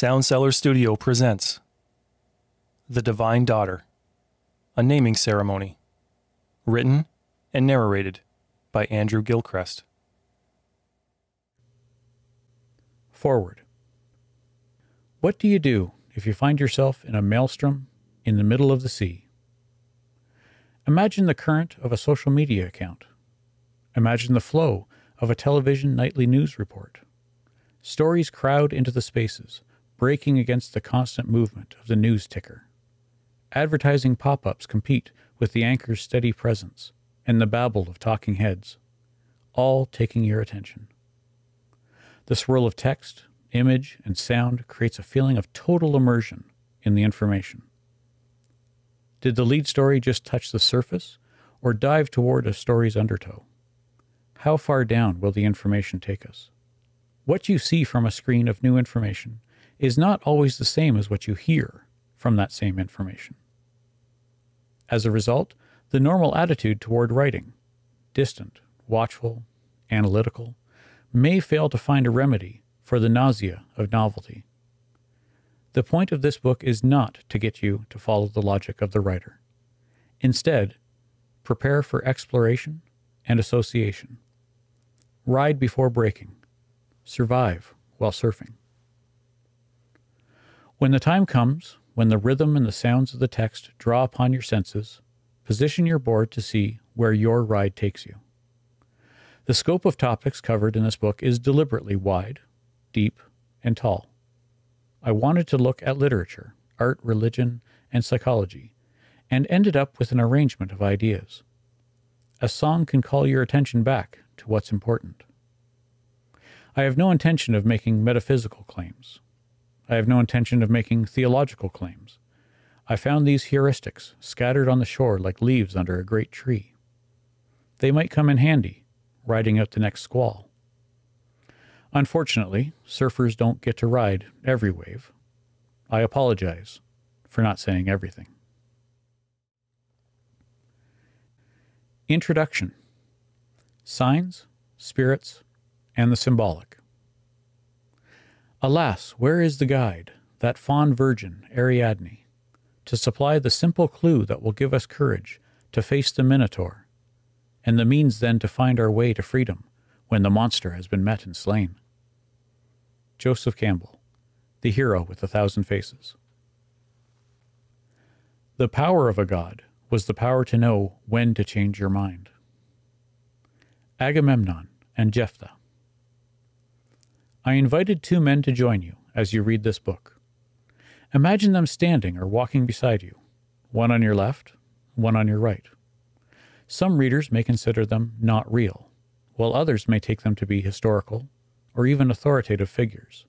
Sound Cellar Studio presents The Divine Daughter, a naming ceremony, written and narrated by Andrew Gilchrist. Foreword. What do you do if you find yourself in a maelstrom in the middle of the sea? Imagine the current of a social media account. Imagine the flow of a television nightly news report. Stories crowd into the spaces, breaking against the constant movement of the news ticker. Advertising pop ups compete with the anchor's steady presence and the babble of talking heads, all taking your attention. The swirl of text, image, and sound creates a feeling of total immersion in the information. Did the lead story just touch the surface or dive toward a story's undertow? How far down will the information take us? What you see from a screen of new information is not always the same as what you hear from that same information. As a result, the normal attitude toward writing, distant, watchful, analytical, may fail to find a remedy for the nausea of novelty. The point of this book is not to get you to follow the logic of the writer. Instead, prepare for exploration and association. Ride before breaking. Survive while surfing. When the time comes, when the rhythm and the sounds of the text draw upon your senses, position your board to see where your ride takes you. The scope of topics covered in this book is deliberately wide, deep, and tall. I wanted to look at literature, art, religion, and psychology, and ended up with an arrangement of ideas. A song can call your attention back to what's important. I have no intention of making metaphysical claims. I have no intention of making theological claims. I found these heuristics scattered on the shore like leaves under a great tree. They might come in handy, riding out the next squall. Unfortunately, surfers don't get to ride every wave. I apologize for not saying everything. Introduction Signs, Spirits, and the Symbolic. Alas, where is the guide, that fond virgin, Ariadne, to supply the simple clue that will give us courage to face the Minotaur, and the means then to find our way to freedom when the monster has been met and slain? Joseph Campbell, the hero with a thousand faces. The power of a god was the power to know when to change your mind. Agamemnon and Jephthah. I invited two men to join you as you read this book. Imagine them standing or walking beside you, one on your left, one on your right. Some readers may consider them not real, while others may take them to be historical or even authoritative figures.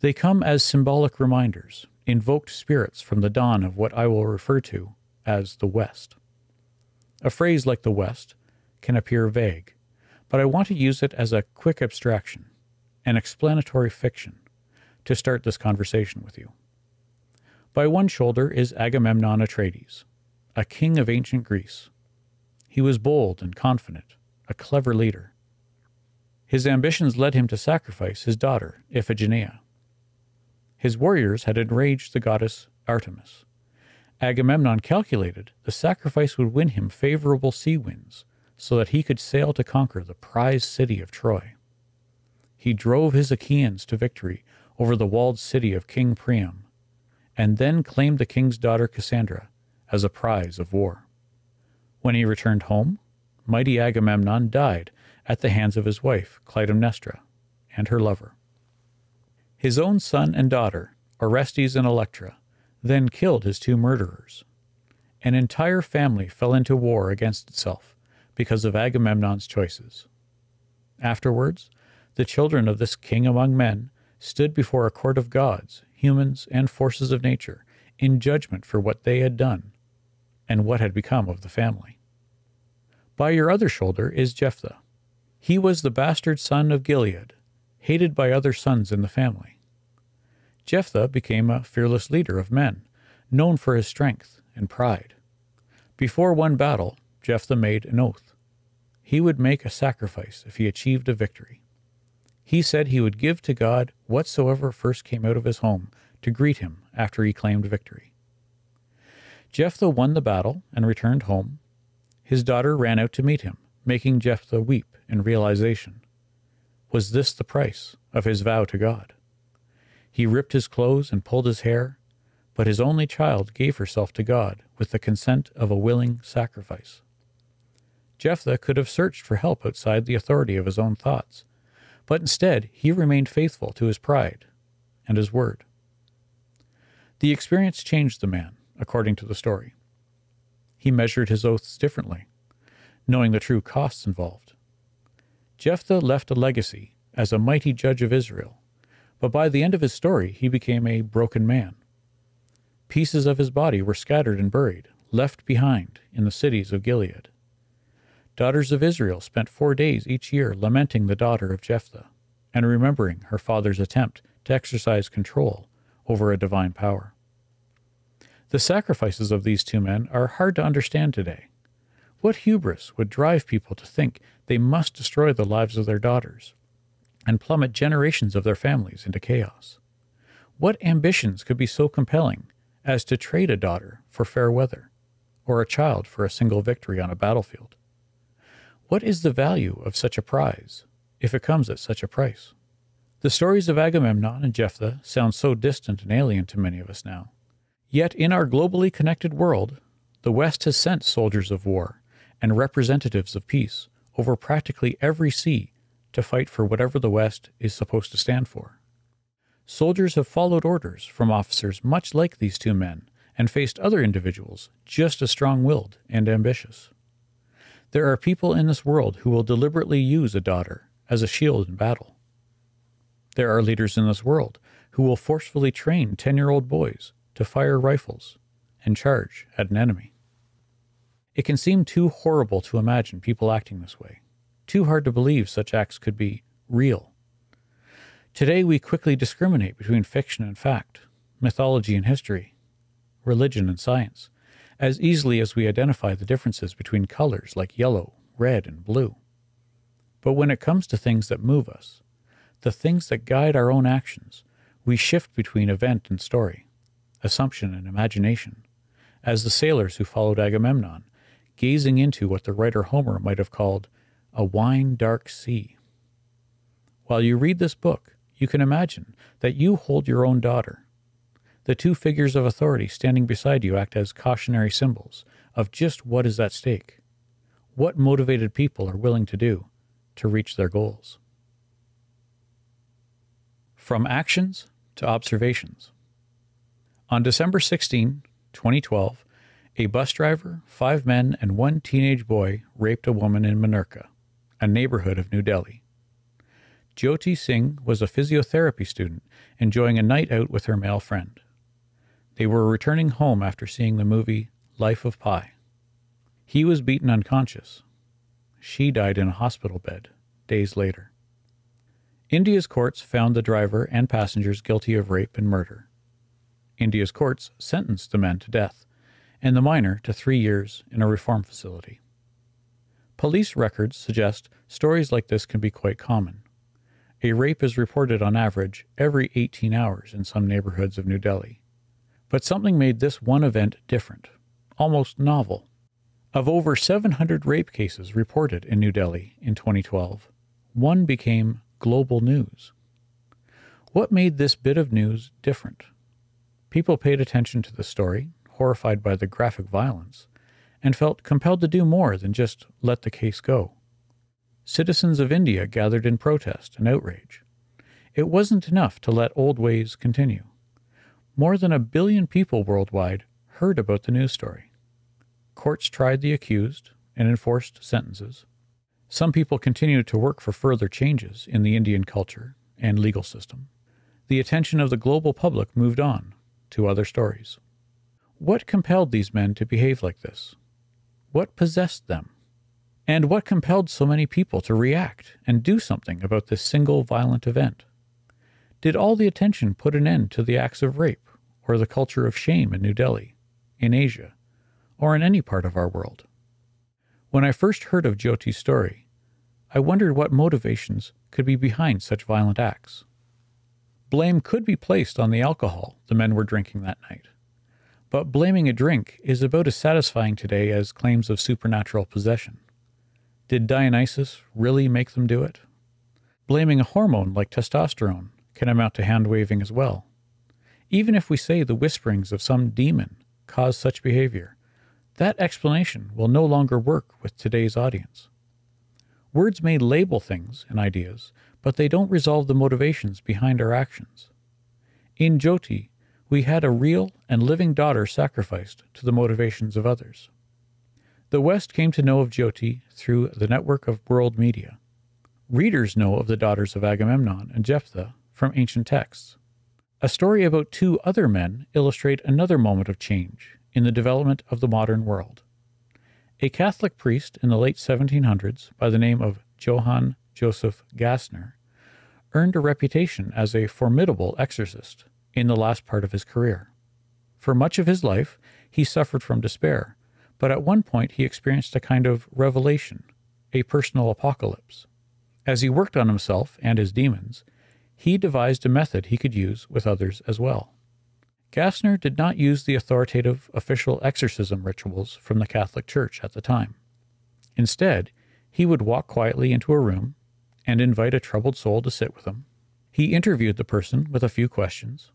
They come as symbolic reminders, invoked spirits from the dawn of what I will refer to as the West. A phrase like the West can appear vague, but I want to use it as a quick abstraction, an explanatory fiction, to start this conversation with you. By one shoulder is Agamemnon Atreides, a king of ancient Greece. He was bold and confident, a clever leader. His ambitions led him to sacrifice his daughter, Iphigenia. His warriors had enraged the goddess Artemis. Agamemnon calculated the sacrifice would win him favorable sea winds so that he could sail to conquer the prized city of Troy. He drove his Achaeans to victory over the walled city of King Priam, and then claimed the king's daughter Cassandra as a prize of war. When he returned home, mighty Agamemnon died at the hands of his wife, Clytemnestra, and her lover. His own son and daughter, Orestes and Electra, then killed his two murderers. An entire family fell into war against itself because of Agamemnon's choices. Afterwards, the children of this king among men stood before a court of gods, humans, and forces of nature in judgment for what they had done and what had become of the family. By your other shoulder is Jephthah, he was the bastard son of Gilead, hated by other sons in the family. Jephthah became a fearless leader of men, known for his strength and pride. Before one battle, Jephthah made an oath. He would make a sacrifice if he achieved a victory. He said he would give to God whatsoever first came out of his home to greet him after he claimed victory. Jephthah won the battle and returned home. His daughter ran out to meet him, making Jephthah weep in realization. Was this the price of his vow to God? He ripped his clothes and pulled his hair, but his only child gave herself to God with the consent of a willing sacrifice. Jephthah could have searched for help outside the authority of his own thoughts, but instead he remained faithful to his pride and his word. The experience changed the man, according to the story. He measured his oaths differently, knowing the true costs involved. Jephthah left a legacy as a mighty judge of Israel, but by the end of his story he became a broken man. Pieces of his body were scattered and buried, left behind in the cities of Gilead. Daughters of Israel spent four days each year lamenting the daughter of Jephthah and remembering her father's attempt to exercise control over a divine power. The sacrifices of these two men are hard to understand today. What hubris would drive people to think they must destroy the lives of their daughters and plummet generations of their families into chaos? What ambitions could be so compelling as to trade a daughter for fair weather, or a child for a single victory on a battlefield? What is the value of such a prize if it comes at such a price? The stories of Agamemnon and Jephthah sound so distant and alien to many of us now. Yet in our globally connected world, the West has sent soldiers of war and representatives of peace over practically every sea to fight for whatever the West is supposed to stand for. Soldiers have followed orders from officers much like these two men and faced other individuals just as strong willed and ambitious. There are people in this world who will deliberately use a daughter as a shield in battle. There are leaders in this world who will forcefully train 10 year old boys to fire rifles and charge at an enemy. It can seem too horrible to imagine people acting this way, too hard to believe such acts could be real. Today, we quickly discriminate between fiction and fact, mythology and history, religion and science, as easily as we identify the differences between colors like yellow, red, and blue. But when it comes to things that move us, the things that guide our own actions, we shift between event and story, assumption and imagination, as the sailors who followed Agamemnon, gazing into what the writer Homer might have called a wine dark sea. While you read this book, you can imagine that you hold your own daughter the two figures of authority standing beside you act as cautionary symbols of just what is at stake, what motivated people are willing to do to reach their goals. From actions to observations. On December 16, 2012, a bus driver, five men, and one teenage boy raped a woman in Munirka, a neighborhood of New Delhi. Jyoti Singh was a physiotherapy student enjoying a night out with her male friend. They were returning home after seeing the movie Life of Pi. He was beaten unconscious. She died in a hospital bed days later. India's courts found the driver and passengers guilty of rape and murder. India's courts sentenced the men to death and the minor to three years in a reform facility. Police records suggest stories like this can be quite common. A rape is reported on average every 18 hours in some neighborhoods of New Delhi. But something made this one event different, almost novel. Of over 700 rape cases reported in New Delhi in 2012, one became global news. What made this bit of news different? People paid attention to the story, horrified by the graphic violence, and felt compelled to do more than just let the case go. Citizens of India gathered in protest and outrage. It wasn't enough to let old ways continue. More than a billion people worldwide heard about the news story. Courts tried the accused and enforced sentences. Some people continued to work for further changes in the Indian culture and legal system. The attention of the global public moved on to other stories. What compelled these men to behave like this? What possessed them? And what compelled so many people to react and do something about this single violent event? Did all the attention put an end to the acts of rape or the culture of shame in New Delhi, in Asia, or in any part of our world? When I first heard of Jyoti's story, I wondered what motivations could be behind such violent acts. Blame could be placed on the alcohol the men were drinking that night. But blaming a drink is about as satisfying today as claims of supernatural possession. Did Dionysus really make them do it? Blaming a hormone like testosterone can amount to hand waving as well. Even if we say the whisperings of some demon cause such behavior, that explanation will no longer work with today's audience. Words may label things and ideas, but they don't resolve the motivations behind our actions. In Jyoti, we had a real and living daughter sacrificed to the motivations of others. The West came to know of Jyoti through the network of world media. Readers know of the daughters of Agamemnon and Jephthah from ancient texts. A story about two other men illustrate another moment of change in the development of the modern world. A Catholic priest in the late 1700s by the name of Johann Joseph Gassner earned a reputation as a formidable exorcist in the last part of his career. For much of his life, he suffered from despair, but at one point he experienced a kind of revelation, a personal apocalypse. As he worked on himself and his demons, he devised a method he could use with others as well. Gassner did not use the authoritative official exorcism rituals from the Catholic Church at the time. Instead, he would walk quietly into a room and invite a troubled soul to sit with him. He interviewed the person with a few questions.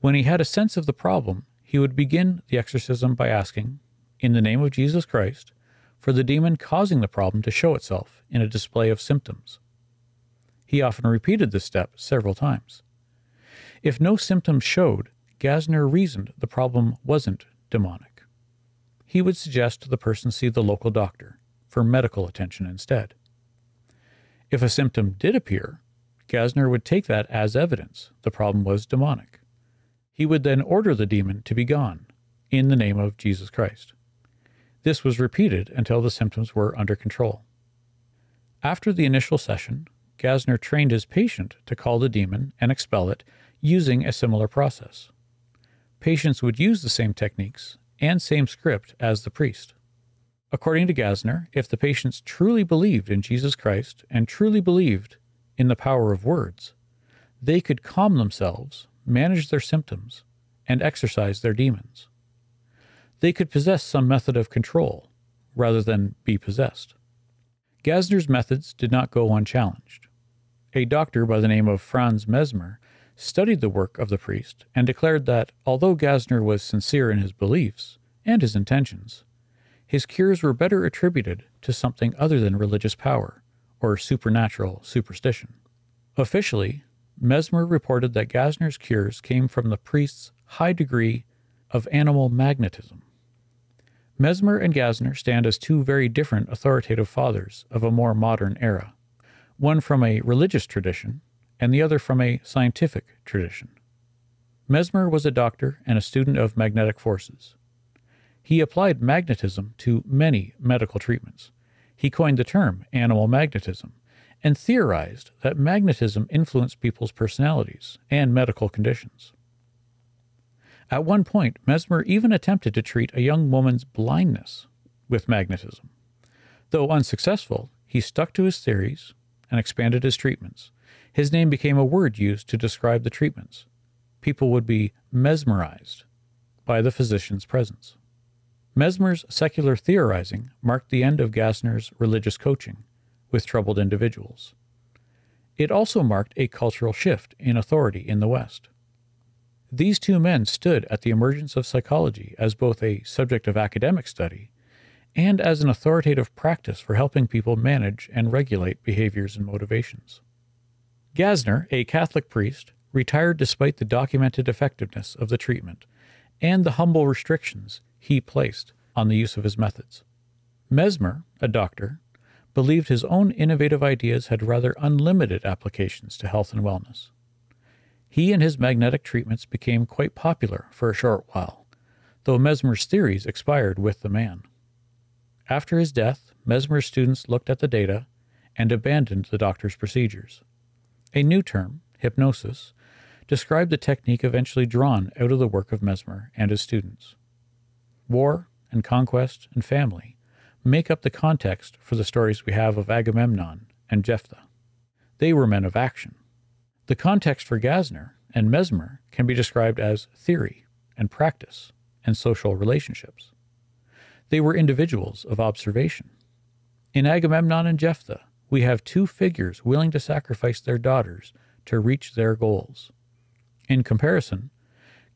When he had a sense of the problem, he would begin the exorcism by asking, In the name of Jesus Christ, for the demon causing the problem to show itself in a display of symptoms. He often repeated this step several times. If no symptoms showed, Gassner reasoned the problem wasn't demonic. He would suggest the person see the local doctor for medical attention instead. If a symptom did appear, Gassner would take that as evidence the problem was demonic. He would then order the demon to be gone in the name of Jesus Christ. This was repeated until the symptoms were under control. After the initial session, Gassner trained his patient to call the demon and expel it using a similar process. Patients would use the same techniques and same script as the priest. According to Gassner, if the patients truly believed in Jesus Christ and truly believed in the power of words, they could calm themselves, manage their symptoms, and exorcise their demons. They could possess some method of control rather than be possessed. Gassner's methods did not go unchallenged. A doctor by the name of Franz Mesmer studied the work of the priest and declared that although Gassner was sincere in his beliefs and his intentions, his cures were better attributed to something other than religious power or supernatural superstition. Officially, Mesmer reported that Gassner's cures came from the priest's high degree of animal magnetism. Mesmer and Gassner stand as two very different authoritative fathers of a more modern era, one from a religious tradition and the other from a scientific tradition. Mesmer was a doctor and a student of magnetic forces. He applied magnetism to many medical treatments. He coined the term animal magnetism and theorized that magnetism influenced people's personalities and medical conditions. At one point, Mesmer even attempted to treat a young woman's blindness with magnetism. Though unsuccessful, he stuck to his theories and expanded his treatments, his name became a word used to describe the treatments. People would be mesmerized by the physician's presence. Mesmer's secular theorizing marked the end of Gassner's religious coaching with troubled individuals. It also marked a cultural shift in authority in the West. These two men stood at the emergence of psychology as both a subject of academic study and as an authoritative practice for helping people manage and regulate behaviors and motivations. Gassner, a Catholic priest, retired despite the documented effectiveness of the treatment and the humble restrictions he placed on the use of his methods. Mesmer, a doctor, believed his own innovative ideas had rather unlimited applications to health and wellness. He and his magnetic treatments became quite popular for a short while, though Mesmer's theories expired with the man. After his death, Mesmer's students looked at the data and abandoned the doctor's procedures. A new term, hypnosis, described the technique eventually drawn out of the work of Mesmer and his students. War and conquest and family make up the context for the stories we have of Agamemnon and Jephthah. They were men of action. The context for Gassner and Mesmer can be described as theory and practice and social relationships. They were individuals of observation. In Agamemnon and Jephthah, we have two figures willing to sacrifice their daughters to reach their goals. In comparison,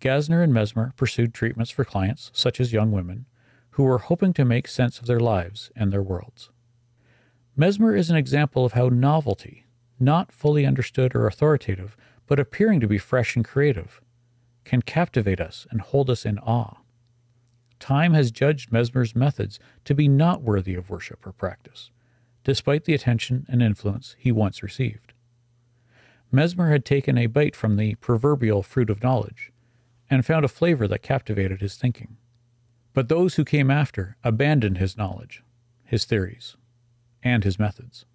Gassner and Mesmer pursued treatments for clients, such as young women, who were hoping to make sense of their lives and their worlds. Mesmer is an example of how novelty, not fully understood or authoritative, but appearing to be fresh and creative, can captivate us and hold us in awe. Time has judged Mesmer's methods to be not worthy of worship or practice, despite the attention and influence he once received. Mesmer had taken a bite from the proverbial fruit of knowledge and found a flavor that captivated his thinking. But those who came after abandoned his knowledge, his theories, and his methods.